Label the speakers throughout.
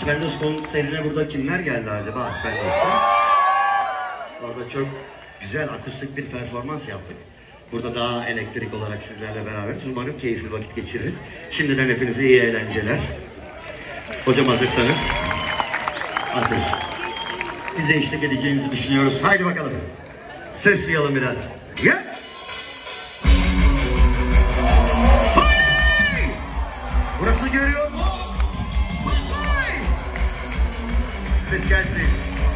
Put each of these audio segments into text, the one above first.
Speaker 1: Aspendos konserine burada kimler geldi acaba Aspendos'ta? Orada çok güzel akustik bir performans yaptık. Burada daha elektrik olarak sizlerle beraberiz. Umarım keyifli vakit geçiririz. Şimdiden hepinize iyi eğlenceler. Hocam hazırsanız. Hazır. Bize eşlik edeceğinizi düşünüyoruz. Haydi bakalım. Ses duyalım biraz. Yes!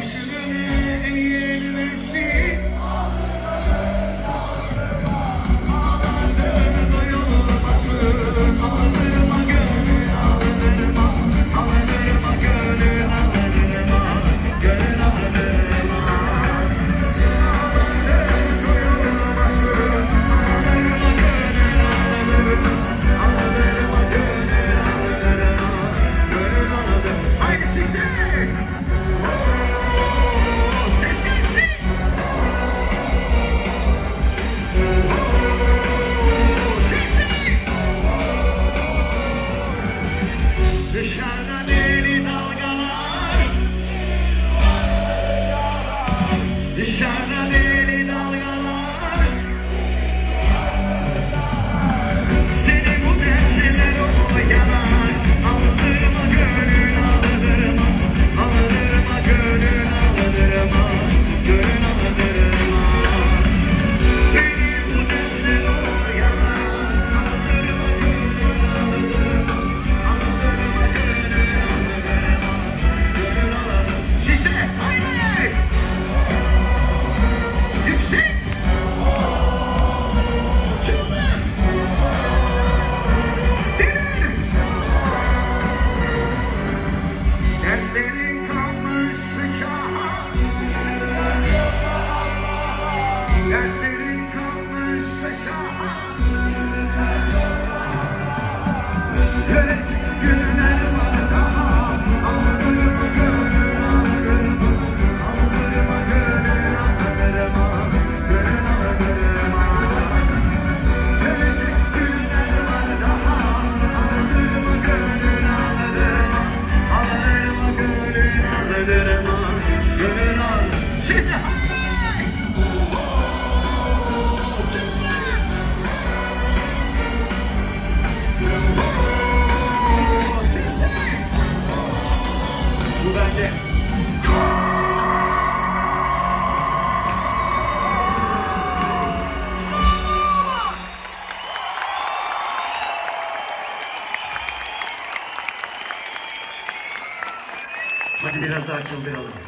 Speaker 1: Hoşçakalın. Hadi biraz daha çıldıralım.